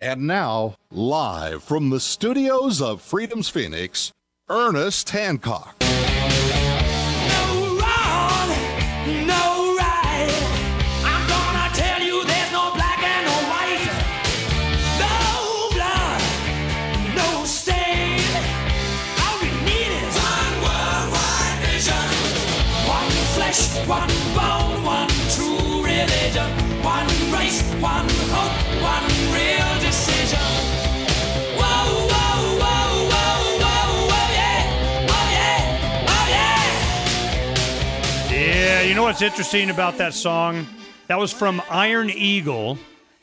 And now, live from the studios of Freedom's Phoenix, Ernest Hancock. No wrong, no right. I'm gonna tell you there's no black and no white. No blood, no stain. All we need is one worldwide vision. One flesh, one bone, one true religion. One race, one hope, one yeah. You know what's interesting about that song? That was from Iron Eagle,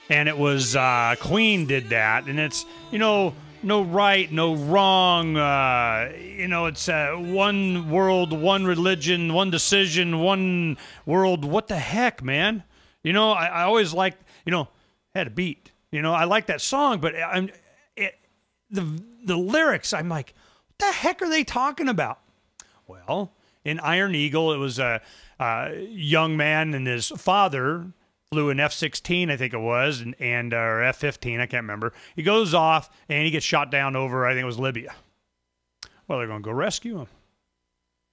and it was uh, Queen did that, and it's you know no right, no wrong. Uh, you know, it's uh, one world, one religion, one decision, one world. What the heck, man? You know, I, I always like you know had a beat. You know, I like that song, but I'm it, the the lyrics. I'm like, what the heck are they talking about? Well, in Iron Eagle, it was a, a young man and his father flew an F 16, I think it was, and, and uh, or F 15, I can't remember. He goes off and he gets shot down over, I think it was Libya. Well, they're going to go rescue him.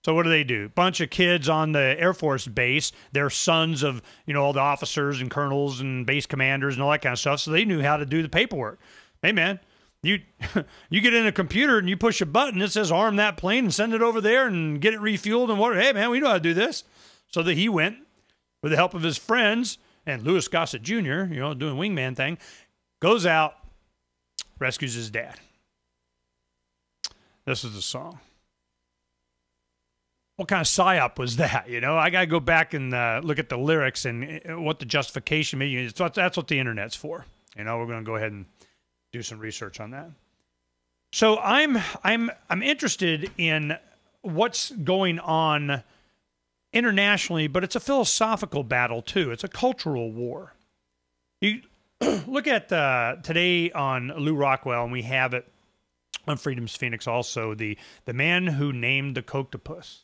So what do they do? Bunch of kids on the Air Force base. They're sons of you know all the officers and colonels and base commanders and all that kind of stuff. So they knew how to do the paperwork. Hey man, you you get in a computer and you push a button that says arm that plane and send it over there and get it refueled and what? Hey man, we know how to do this. So that he went with the help of his friends and Louis Gossett Jr. You know doing wingman thing, goes out, rescues his dad. This is the song what kind of psyop was that? You know, I got to go back and uh, look at the lyrics and uh, what the justification. That's, that's what the internet's for. You know, we're going to go ahead and do some research on that. So I'm I'm I'm interested in what's going on internationally, but it's a philosophical battle too. It's a cultural war. You look at uh, today on Lew Rockwell, and we have it on Freedom's Phoenix also the the man who named the Kochtopus.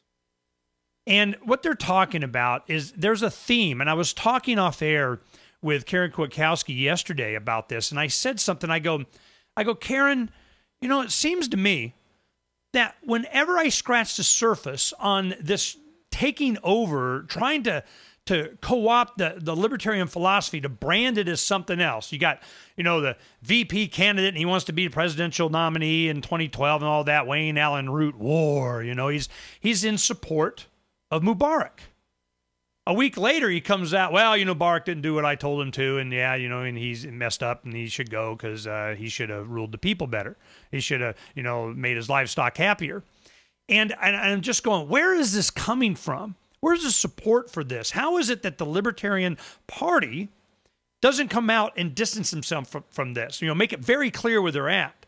And what they're talking about is there's a theme, and I was talking off air with Karen Kwiatkowski yesterday about this, and I said something. I go, I go, Karen, you know, it seems to me that whenever I scratch the surface on this taking over, trying to to co-opt the, the libertarian philosophy to brand it as something else. You got, you know, the VP candidate and he wants to be the presidential nominee in 2012 and all that. Wayne Allyn Root War, you know, he's he's in support of Mubarak. A week later, he comes out, well, you know, Mubarak didn't do what I told him to, and yeah, you know, and he's messed up and he should go because uh, he should have ruled the people better. He should have, you know, made his livestock happier. And, and I'm just going, where is this coming from? Where's the support for this? How is it that the Libertarian Party doesn't come out and distance themselves from, from this? You know, make it very clear where they're at.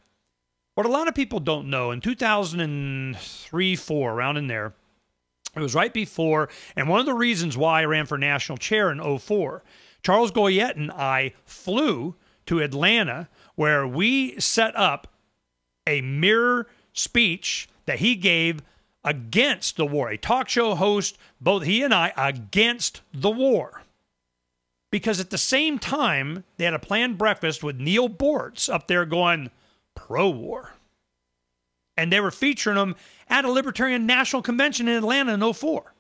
What a lot of people don't know in 2003, 4, around in there, it was right before, and one of the reasons why I ran for national chair in 04, Charles Goyette and I flew to Atlanta where we set up a mirror speech that he gave against the war, a talk show host, both he and I, against the war. Because at the same time, they had a planned breakfast with Neil Boortz up there going pro war. And they were featuring him at a Libertarian National Convention in Atlanta in 04.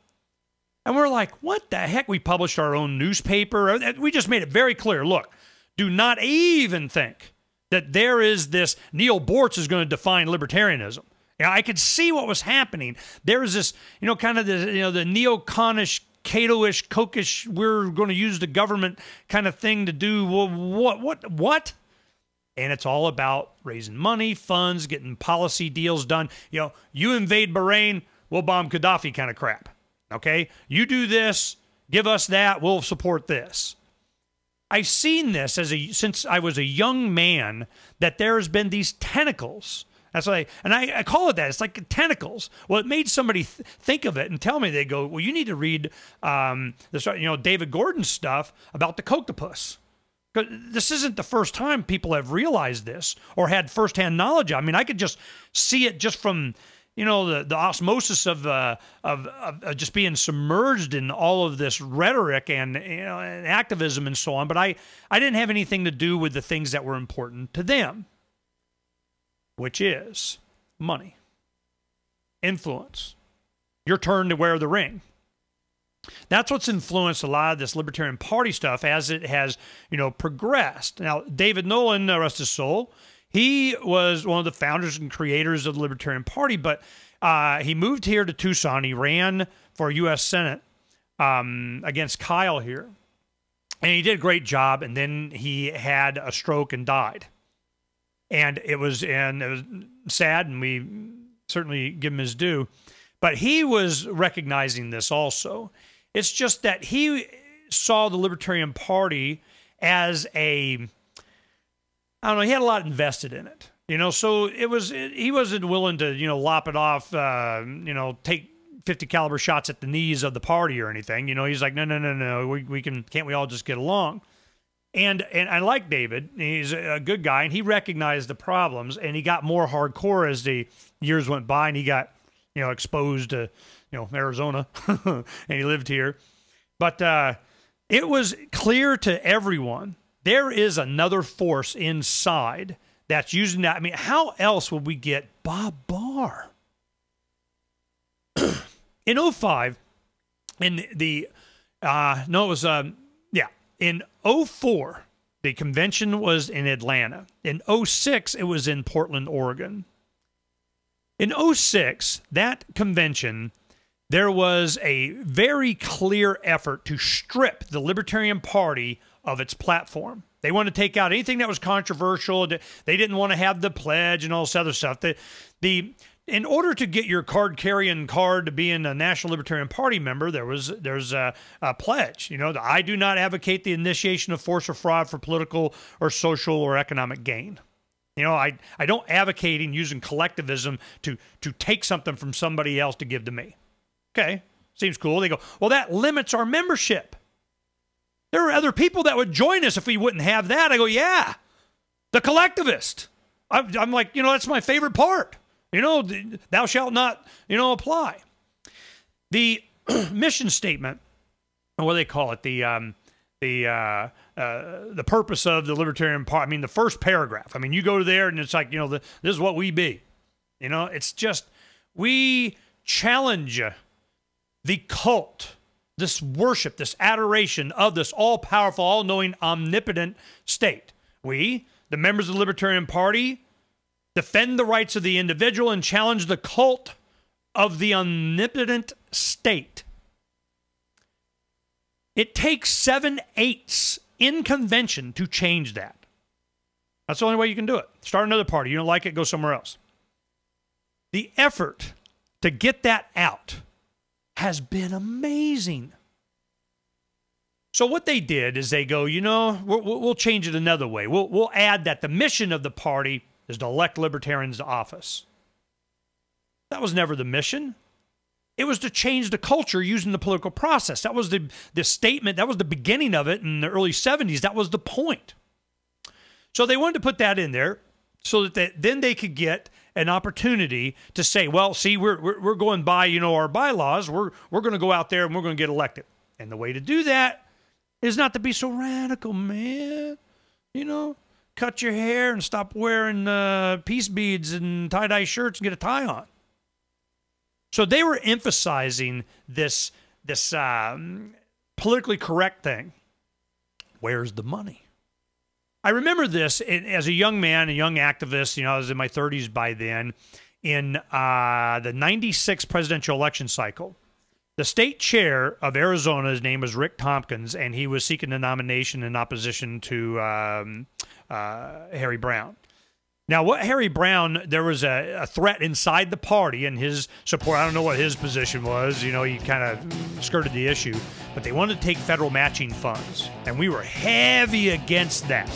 And we're like, what the heck? We published our own newspaper. Uh, we just made it very clear look, do not even think that there is this Neil Boortz is going to define libertarianism. I could see what was happening. There was this, you know, kind of the, you know, the neo-conish, Cato-ish, Kochish, we're going to use the government kind of thing to do what, what, what? And it's all about raising money, funds, getting policy deals done. You know, you invade Bahrain, we'll bomb Gaddafi kind of crap. Okay? You do this, give us that, we'll support this. I've seen this as a since I was a young man that there has been these tentacles. That's why, and I, I, call it that. It's like tentacles. Well, it made somebody th- think of it and tell me. They go, well, you need to read um, you know, David Gordon's stuff about the Kochtopus. This isn't the first time people have realized this or had firsthand knowledge. I mean, I could just see it just from you know the, the osmosis of, uh, of, of of just being submerged in all of this rhetoric and you know and activism and so on. But I I didn't have anything to do with the things that were important to them, which is money, influence, your turn to wear the ring. That's what's influenced a lot of this Libertarian Party stuff as it has, you know, progressed. Now, David Nolan, uh, rest his soul, he was one of the founders and creators of the Libertarian Party, but uh, he moved here to Tucson. He ran for U.S. Senate um, against Kyl here, and he did a great job. And then he had a stroke and died, and it was and it was sad, and we certainly give him his due. But he was recognizing this also. It's just that he saw the Libertarian Party as a I don't know. He had a lot invested in it, you know. So it was it, he wasn't willing to you know lop it off, uh, you know, take fifty caliber shots at the knees of the party or anything. You know, he's like, no, no, no, no. We we can can't we all just get along? And and I like David. He's a good guy, and he recognized the problems, and he got more hardcore as the years went by, and he got you know exposed to you know Arizona, and he lived here. But uh, it was clear to everyone there is another force inside that's using that. I mean, how else would we get Bob Barr? in 05, in the, uh, no, it was, um, yeah, in 04, the convention was in Atlanta. In 06, it was in Portland, Oregon. In 06, that convention, there was a very clear effort to strip the Libertarian Party of its platform. They wanted to take out anything that was controversial. They didn't want to have the pledge and all this other stuff. The, the in order to get your card carrying card to being a National Libertarian Party member, there was there's a, a pledge. You know, I do not advocate the initiation of force or fraud for political or social or economic gain. You know, I I don't advocate in using collectivism to to take something from somebody else to give to me. Okay, seems cool. They go, well, that limits our membership. There are other people that would join us if we wouldn't have that. I go, yeah, the collectivist. I'm, I'm like, you know, that's my favorite part. You know, thou shalt not, you know, apply. The mission statement, or what do they call it? The um, the uh, uh, the purpose of the Libertarian Party. I mean, the first paragraph. I mean, you go there and it's like, you know, the, this is what we be. You know, it's just we challenge the cult this worship, this adoration of this all powerful, all knowing, omnipotent state. We, the members of the Libertarian Party, defend the rights of the individual and challenge the cult of the omnipotent state. It takes seven eighths in convention to change that. That's the only way you can do it. Start another party. You don't like it, go somewhere else. The effort to get that out has been amazing. So what they did is they go, you know, we'll, we'll change it another way. We'll, we'll add that the mission of the party is to elect libertarians to office. That was never the mission. It was to change the culture using the political process. That was the, the statement. That was the beginning of it in the early 70s. That was the point. So they wanted to put that in there so that they, then they could get an opportunity to say, well, see, we're, we're, we're going by, you know, our bylaws. We're, we're going to go out there and we're going to get elected. And the way to do that is not to be so radical, man. You know, cut your hair and stop wearing uh, peace beads and tie dye shirts and get a tie on. So they were emphasizing this this um, politically correct thing. Where's the money? I remember this as a young man, a young activist. You know, I was in my 30s by then. In uh, the 96 presidential election cycle, the state chair of Arizona, his name was Rick Tompkins, and he was seeking a nomination in opposition to um, uh, Harry Browne. Now, what Harry Browne, there was a, a, threat inside the party and his support. I don't know what his position was. You know, he kind of skirted the issue, but they wanted to take federal matching funds, and we were heavy against that.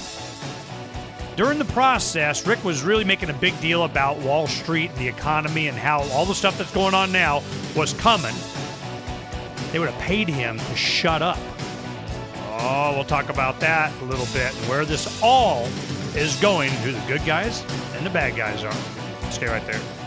During the process, Rick was really making a big deal about Wall Street and the economy and how all the stuff that's going on now was coming. They would have paid him to shut up. Oh, we'll talk about that a little bit and where this all is going, who the good guys and the bad guys are. Stay right there.